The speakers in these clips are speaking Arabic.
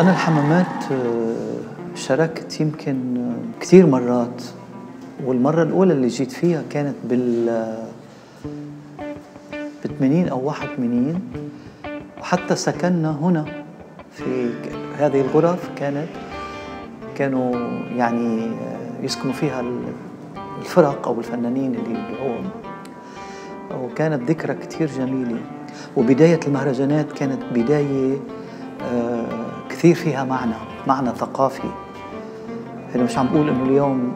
أنا الحمامات آه، شاركت يمكن آه، كثير مرات. والمرة الأولى اللي جيت فيها كانت بال ب 80 أو 81 وحتى سكننا هنا في هذه الغرف كانت كانوا يعني آه، يسكنوا فيها الفرق أو الفنانين اللي يدعوهم وكانت ذكرى كثير جميلة. وبداية المهرجانات كانت بداية كثير فيها معنى معنى ثقافي. أنا مش عم بقول إنه اليوم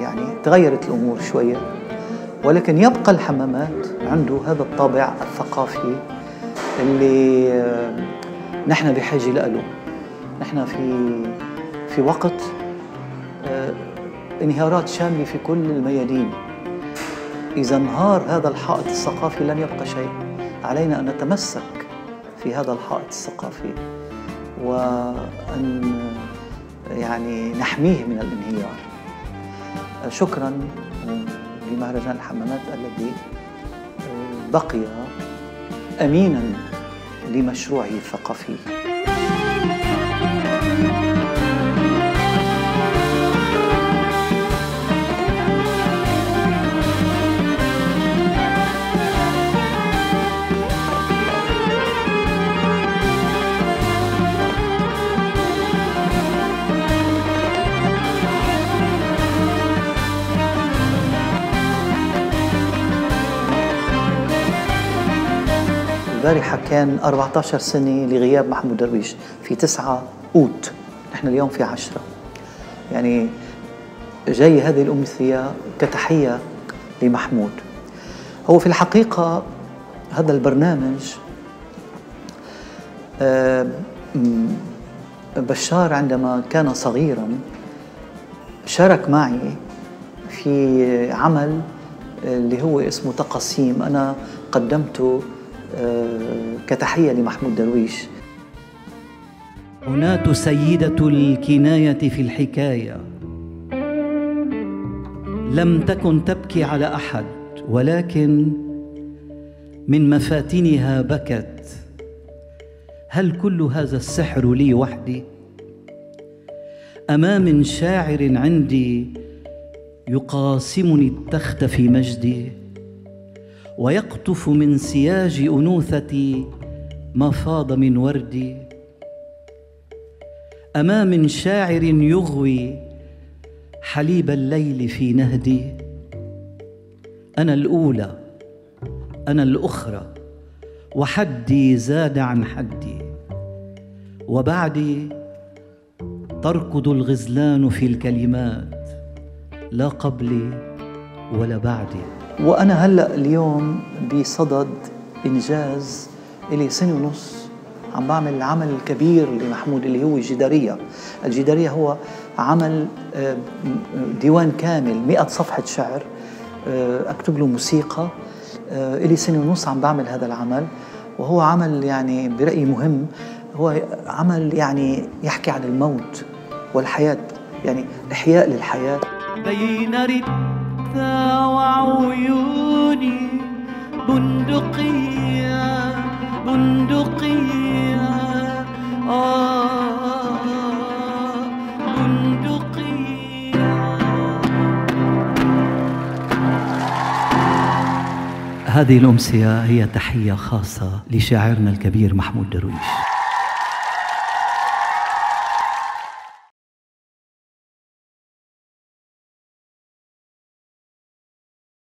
يعني تغيرت الأمور شوية ولكن يبقى الحمامات عنده هذا الطابع الثقافي اللي نحن بحاجة له. نحن في في وقت آه، انهيارات شاملة في كل الميادين. إذا انهار هذا الحائط الثقافي لن يبقى شيء. علينا أن نتمسك في هذا الحائط الثقافي. وأن يعني نحميه من الانهيار. شكرا لمهرجان الحمامات الذي بقي أمينا لمشروعه الثقافي البارحة كان 14 سنة لغياب محمود درويش في 9 أوت. نحن اليوم في 10 يعني جاي هذه الأمسية كتحية لمحمود. هو في الحقيقة هذا البرنامج آه، بشار عندما كان صغيرا شارك معي في عمل اللي هو اسمه تقاسيم. أنا قدمته آه، كتحية لمحمود درويش. هنات سيدة الكناية في الحكاية. لم تكن تبكي على أحد ولكن من مفاتنها بكت. هل كل هذا السحر لي وحدي؟ أما من شاعر عندي يقاسمني التخت في مجدي. ويقطف من سياج انوثتي ما فاض من وردي أما من شاعر يغوي حليب الليل في نهدي. أنا الأولى أنا الأخرى وحدي زاد عن حدي. وبعدي تركض الغزلان في الكلمات لا قبلي ولا بعدي. وأنا هلأ اليوم بصدد إنجاز إلي سنة ونص عم بعمل العمل الكبير لمحمود اللي هو الجدارية. الجدارية هو عمل آه، ديوان كامل مئة صفحة شعر آه، أكتب له موسيقى آه، إلي سنة ونص عم بعمل هذا العمل. وهو عمل يعني برأيي مهم هو عمل يعني يحكي عن الموت والحياة يعني إحياء للحياة. رثى وعيوني بندقية بندقية. آه بندقية. هذه الأمسية هي تحية خاصة لشاعرنا الكبير محمود درويش.